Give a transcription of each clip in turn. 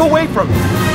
away from me.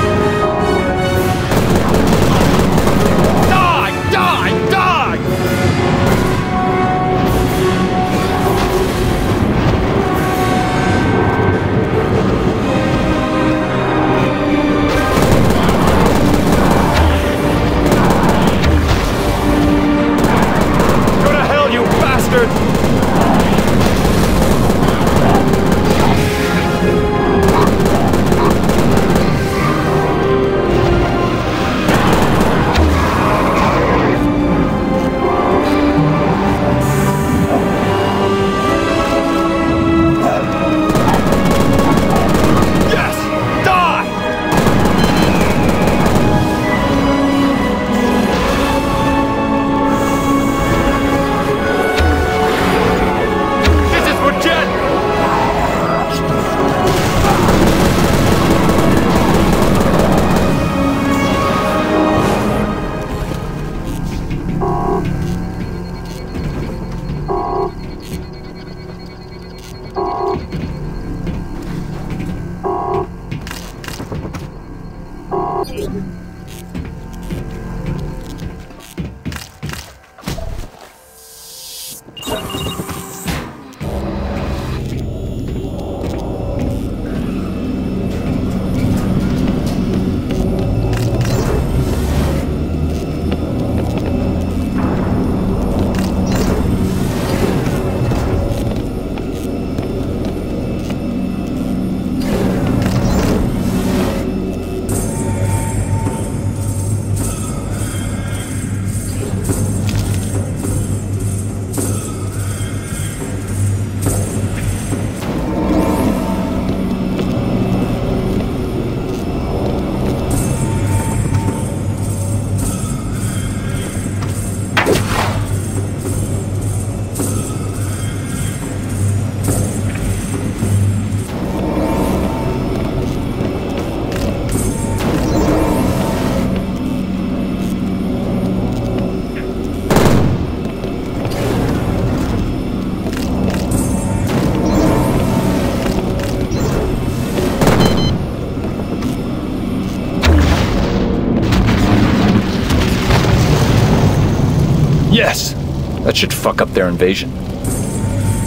That should fuck up their invasion.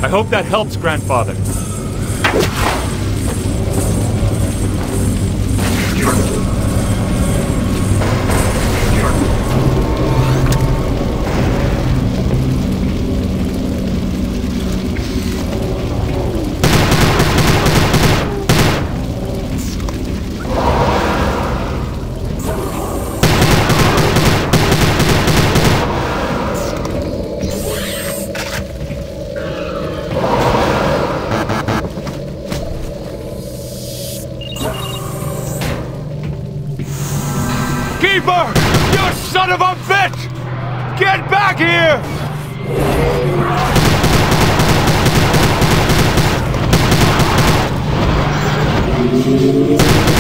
I hope that helps, Grandfather. Get back here!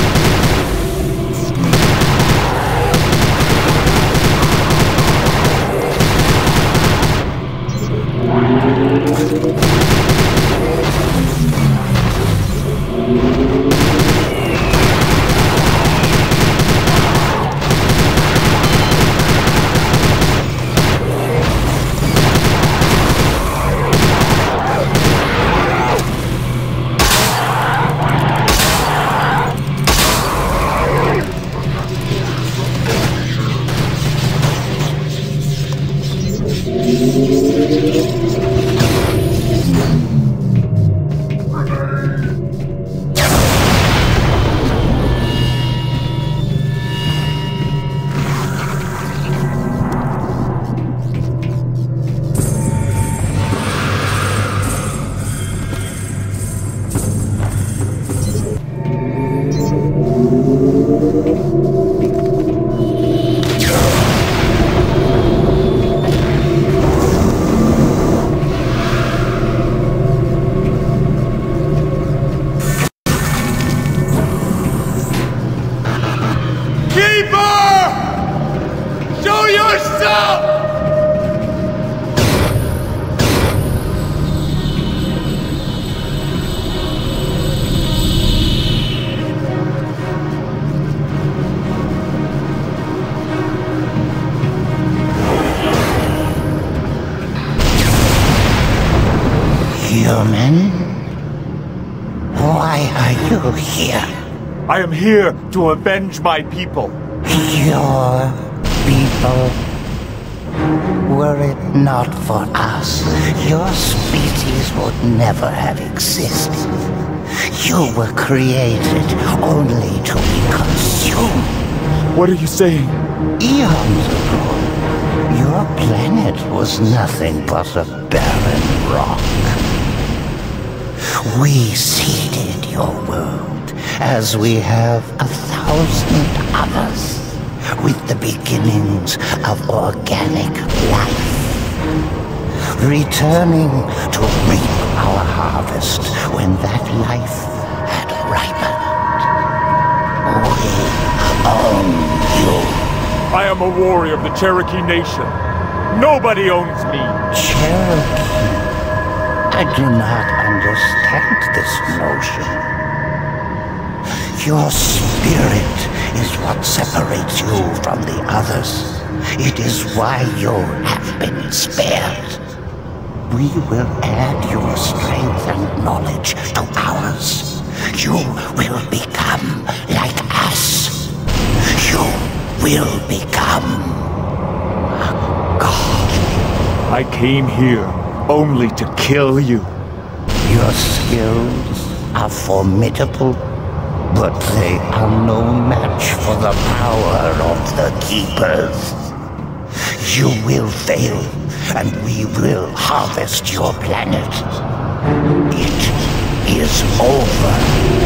Human? Why are you here? I am here to avenge my people. Your people? Were it not for us, your species would never have existed. You were created only to be consumed. What are you saying? Eons ago, your planet was nothing but a barren rock. We seeded your world, as we have a thousand others, with the beginnings of organic life. Returning to reap our harvest when that life had ripened. We own you. I am a warrior of the Cherokee Nation. Nobody owns me. Cherokee. I do not understand this notion. Your spirit is what separates you from the others. It is why you have been spared. we will add your strength and knowledge to ours. You will become like us. You will become a god. I came here only to kill you. Your skills are formidable, but they are no match for the power of the Keepers. You will fail, and we will harvest your planet. It is over.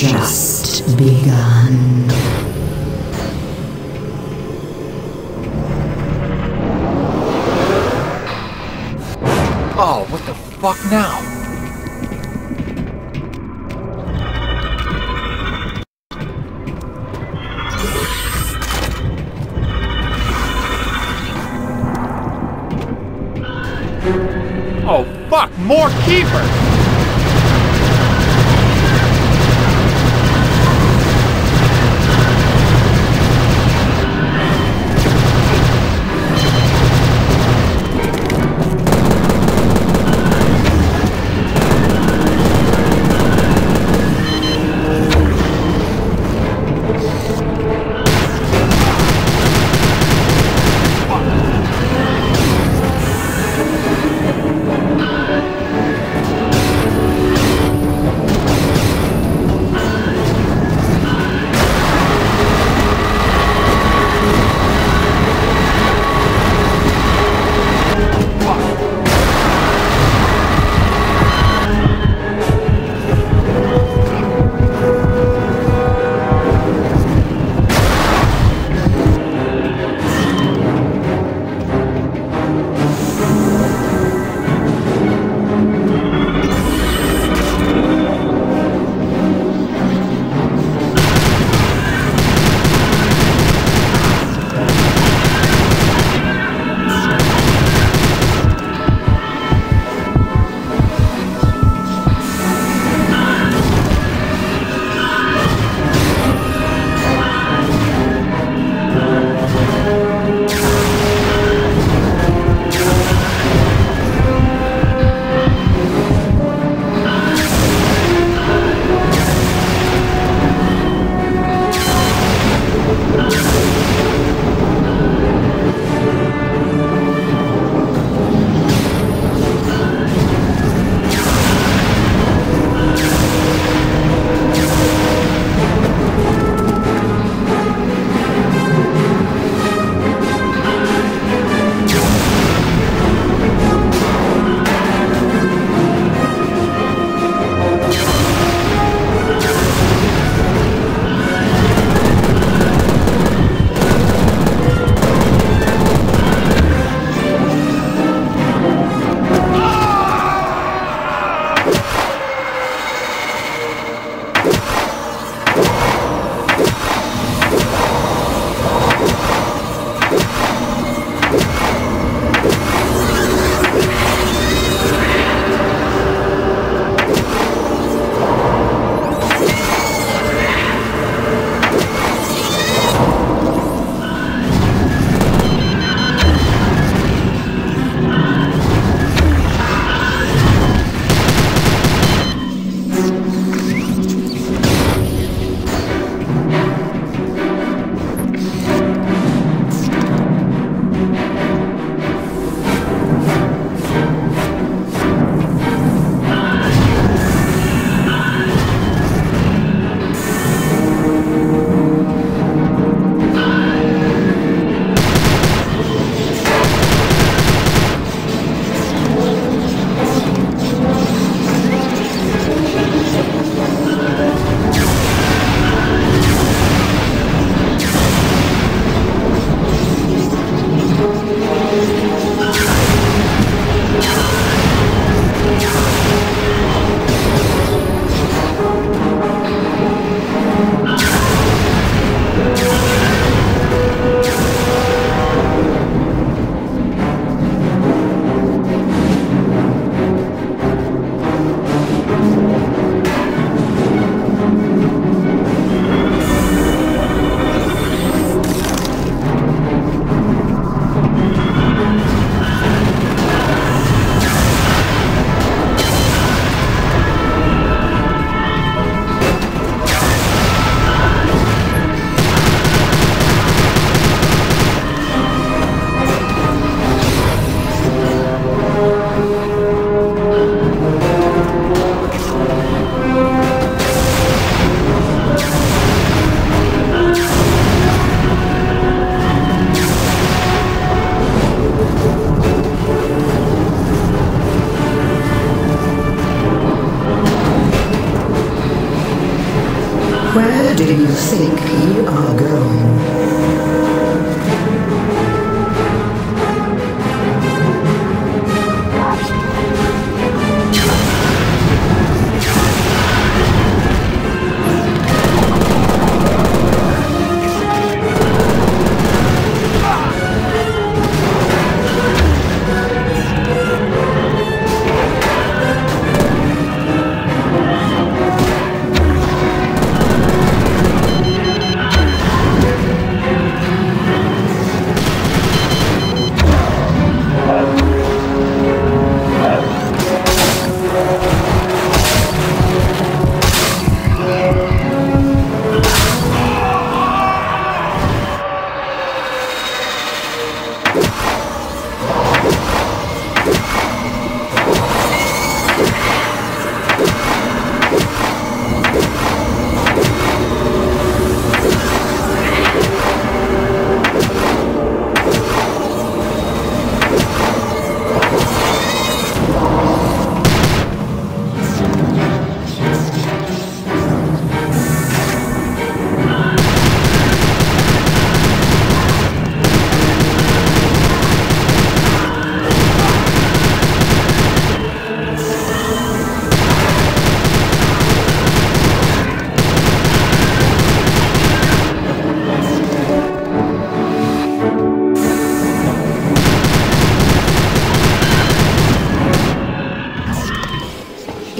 Just begun. Oh, what the fuck now? Oh, fuck! More keepers! Do you think you are going?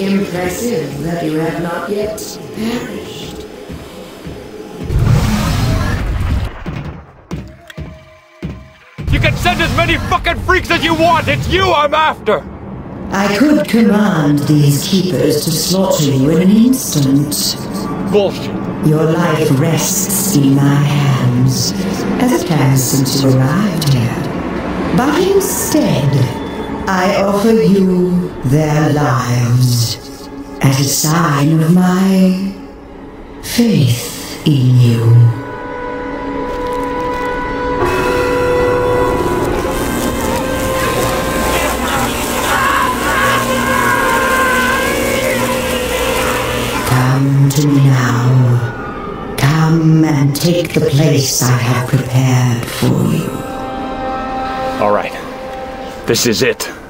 Impressive that you have not yet perished. You can send as many fucking freaks as you want! It's you I'm after! I could command these keepers to slaughter you in an instant. Bullshit. Your life rests in my hands, as it has since you arrived here. But instead, I offer you their lives as a sign of my faith in you. Come to me now. Come and take the place I have prepared for you. Alright. This is it.